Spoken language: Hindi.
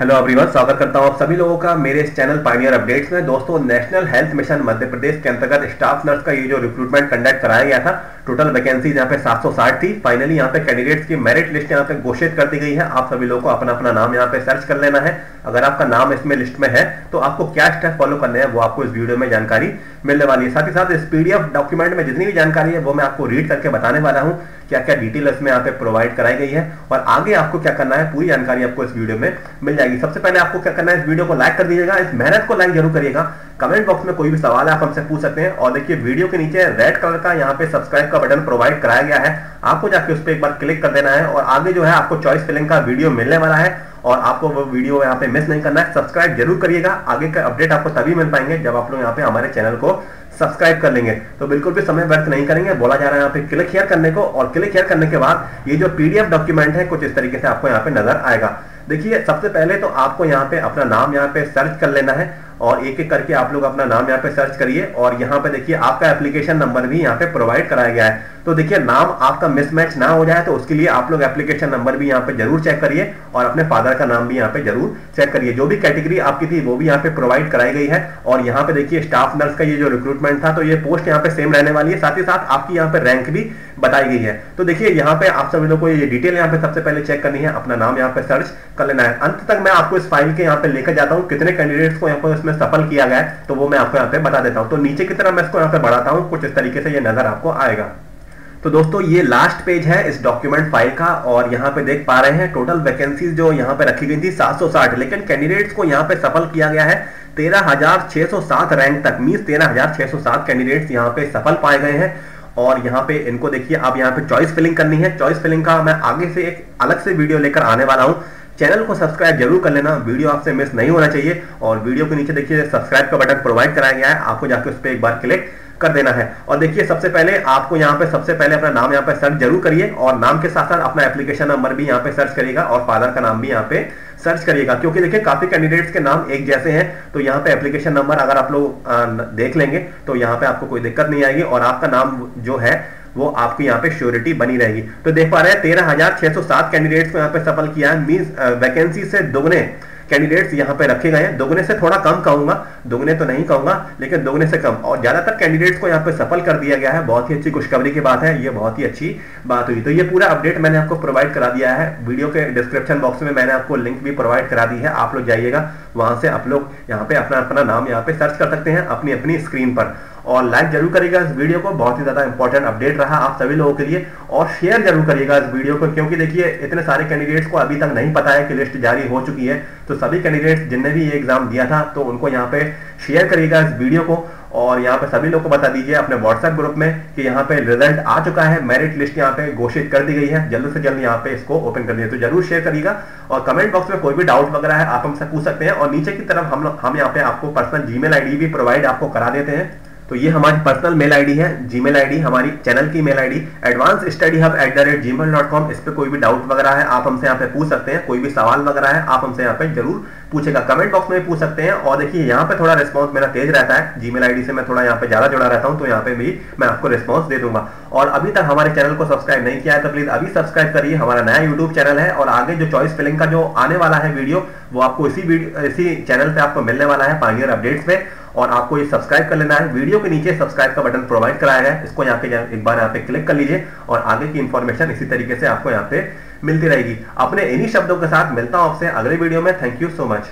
हेलो एवरीवन स्वागत करता हूँ आप सभी लोगों का मेरे इस चैनल पाइनियर अपडेट्स में। दोस्तों national health mission Madhya Pradesh के अंतर्गत स्टाफ नर्स का ये जो रिक्रूटमेंट कंडक्ट कराया गया था टोटल वैकेंसीज यहाँ पे 760 थी। फाइनली यहाँ पे कैंडिडेट्स की मेरिट लिस्ट यहाँ पे घोषित कर दी गई है। आप सभी लोगों को अपना अपना नाम यहाँ पे सर्च कर लेना है। अगर आपका नाम इसमें लिस्ट में है तो आपको क्या स्टेप फॉलो करने हैं, वो आपको इस वीडियो में जानकारी मिलने वाली है। साथ ही साथ इस पीडीएफ डॉक्यूमेंट में जितनी भी जानकारी है, वो मैं आपको रीड करके बताने वाला हूँ। क्या क्या डिटेल इसमें यहाँ पे प्रोवाइड कराई गई है और आगे आपको क्या करना है, पूरी जानकारी आपको इस वीडियो में मिल जाएगी। सबसे पहले आपको क्या करना है, इस वीडियो को लाइक कर दीजिएगा, इस मेहनत को लाइक ज़रूर करिएगा। कमेंट बॉक्स में कोई भी सवाल है, आप हमसे पूछ सकते हैं और देखिए वीडियो के नीचे रेड कलर का यहाँ पे सब्सक्राइब का बटन प्रोवाइड कराया गया है। आपको जाके उस पर एक बार क्लिक कर देना है और आगे जो है आपको चॉइस फिलिंग का वीडियो मिलने वाला है और आपको वो वीडियो यहाँ पे मिस नहीं करना है। सब्सक्राइब ज़रूर करिएगा। आगे का अपडेट आपको तभी मिल पाएँगे जब आप लोग यहाँ पे हमारे चैनल को सब्सक्राइब कर लेंगे। तो बिल्कुल भी समय व्यर्थ नहीं करेंगे। बोला जा रहा है यहाँ पे क्लिक हेयर करने को और क्लिक हेयर करने के बाद ये जो पीडीएफ डॉक्यूमेंट है, कुछ इस तरीके से आपको यहाँ पे नज़र आएगा। देखिए, सबसे पहले तो आपको यहाँ पे अपना नाम यहाँ पे सर्च कर लेना है। और एक एक करके आप लोग अपना नाम यहाँ पे सर्च करिए और यहाँ पे देखिए आपका एप्लीकेशन नंबर भी यहाँ पे प्रोवाइड कराया गया है तो देखिए नाम आपका मिसमैच ना हो जाए तो उसके लिए आप लोग एप्लीकेशन नंबर भी यहाँ पे ज़रूर चेक करिए और अपने फादर का नाम भी यहाँ पे ज़रूर चेक करिए जो भी कैटेगरी आपकी थी वो भी यहाँ पे प्रोवाइड कराई गई है और यहाँ पे देखिए स्टाफ नर्स का ये जो रिक्रूटमेंट था तो ये पोस्ट यहाँ पे सेम रहने वाली है साथ ही साथ आपकी यहाँ पे रैंक भी बताई गई है तो देखिए यहाँ पे आप सभी लोग को ये डिटेल यहाँ पे सबसे पहले चेक करनी है अपना नाम यहाँ पे सर्च कर लेना है अंत तक मैं आपको इस फ़ाइल के यहाँ पे लेकर जाता हूँ कितने कैंडिडेट्स को यहाँ पे इसमें सफल किया गया है तो वो मैं आपको यहाँ पे बता देता हूँ। तो नीचे की तरफ़ मैं इसको यहाँ पे बढ़ाता हूँ कुछ इस तरीके से ये नज़र आपको आएगा। तो दोस्तों ये लास्ट पेज है इस डॉक्यूमेंट फ़ाइल का और यहाँ पे देख पा रहे हैं टोटल वैकेंसीज जो यहाँ पे रखी गई थी 760 लेकिन कैंडिडेट्स को यहाँ पे सफल किया गया है 13,607 रैंक तक मीन 13,607 कैंडिडेट्स यहाँ पे सफल पाए गए हैं। और यहाँ पे इनको देखिए आप यहाँ पे चॉइस फिलिंग करनी है। चॉइस फिलिंग का मैं आगे से एक अलग से वीडियो लेकर आने वाला हूँ। चैनल को सब्सक्राइब ज़रूर कर लेना। वीडियो आपसे मिस नहीं होना चाहिए और वीडियो के नीचे देखिए सब्सक्राइब का बटन प्रोवाइड कराया गया है। आपको जाकर उस पर एक बार क्लिक कर देना है। और देखिए, सबसे पहले आपको यहाँ पे सबसे पहले अपना नाम यहाँ पे सर्च ज़रूर करिए और नाम के साथ साथ अपना एप्लीकेशन नंबर भी यहाँ पे सर्च करिएगा और फादर का नाम भी यहाँ पे सर्च करिएगा। क्योंकि देखिए, काफ़ी कैंडिडेट्स के नाम एक जैसे हैं तो यहाँ पे एप्लीकेशन नंबर अगर आप लोग देख लेंगे तो यहाँ पे आपको कोई दिक्कत नहीं आएगी और आपका नाम जो है, वो आपकी यहाँ पे श्योरिटी बनी रहेगी। तो देख पा रहे हैं, तेरह हज़ार छह सौ सात कैंडिडेट्स को यहाँ पे सफल किया है। मीन वैकेंसी से दोगुने कैंडिडेट्स यहाँ पे रखे गए हैं। दोगुने से थोड़ा कम कहूँगा, दोगुने तो नहीं कहूँगा, लेकिन दोगुने से कम। और ज़्यादातर कैंडिडेट्स को यहाँ पे सफल कर दिया गया है। बहुत ही अच्छी खुशखबरी की बात है, ये बहुत ही अच्छी बात हुई। तो ये पूरा अपडेट मैंने आपको प्रोवाइड करा दिया है। वीडियो के डिस्क्रिप्शन बॉक्स में मैंने आपको लिंक भी प्रोवाइड करा दी है। आप लोग जाइएगा, वहाँ से आप लोग यहाँ पे अपना अपना नाम यहाँ पे सर्च कर सकते हैं अपनी अपनी स्क्रीन पर। और लाइक ज़रूर करिएगा इस वीडियो को। बहुत ही ज़्यादा इंपॉर्टेंट अपडेट रहा आप सभी लोगों के लिए। और शेयर ज़रूर करिएगा इस वीडियो को, क्योंकि देखिए, इतने सारे कैंडिडेट्स को अभी तक नहीं पता है कि लिस्ट जारी हो चुकी है। तो सभी कैंडिडेट्स जिनने भी ये एग्ज़ाम दिया था तो उनको यहाँ पे शेयर करिएगा इस वीडियो को। और यहाँ पे सभी लोग को बता दीजिए अपने व्हाट्सएप ग्रुप में कि यहाँ पे रिज़ल्ट आ चुका है। मेरिट लिस्ट यहाँ पे घोषित कर दी गई है। जल्द से जल्द यहाँ पे इसको ओपन कर दिए। तो ज़रूर शेयर करिएगा। और कमेंट बॉक्स में कोई भी डाउट वगैरह है, आप हमसे पूछ सकते हैं। और नीचे की तरफ़ हम हम यहाँ पे आपको पर्सनल जीमेल आईडी भी प्रोवाइड आपको करा देते हैं। तो ये हमारी पर्सनल मेल आईडी है जीमेल आईडी हमारी चैनल की mail ID advance study hub at the rate Gmail dot com इस पर कोई भी डाउट वगैरह है, आप हमसे यहाँ पे पूछ सकते हैं, कोई भी सवाल वगैरह है, आप हमसे यहाँ पे ज़रूर पूछेगा। कमेंट बॉक्स में भी पूछ सकते हैं और देखिए, यहाँ पे थोड़ा रिस्पॉन्स मेरा तेज रहता है जीमेल आईडी से मैं थोड़ा यहाँ पे ज़्यादा जुड़ा रहता हूँ तो यहाँ पे भी मैं आपको रिस्पॉन्स दे दूँगा। और अभी तक हमारे चैनल को सब्सक्राइब नहीं किया है तो प्लीज़ अभी सब्सक्राइब करिए, हमारा नया यूट्यूब चैनल है और आगे जो चॉइस फिलिंग का जो आने वाला है वीडियो वो आपको इसी इसी चैनल पे आपको मिलने वाला है पाइनियर अपडेट्स में। और आपको ये सब्सक्राइब कर लेना है। वीडियो के नीचे सब्सक्राइब का बटन प्रोवाइड कराया गया है। इसको यहाँ पे एक बार यहाँ पे क्लिक कर लीजिए और आगे की इन्फॉर्मेशन इसी तरीके से आपको यहाँ पे मिलती रहेगी। अपने इन्हीं शब्दों के साथ मिलता हूँ आपसे अगले वीडियो में। Thank you so much